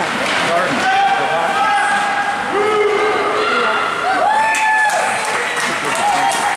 that? Garden.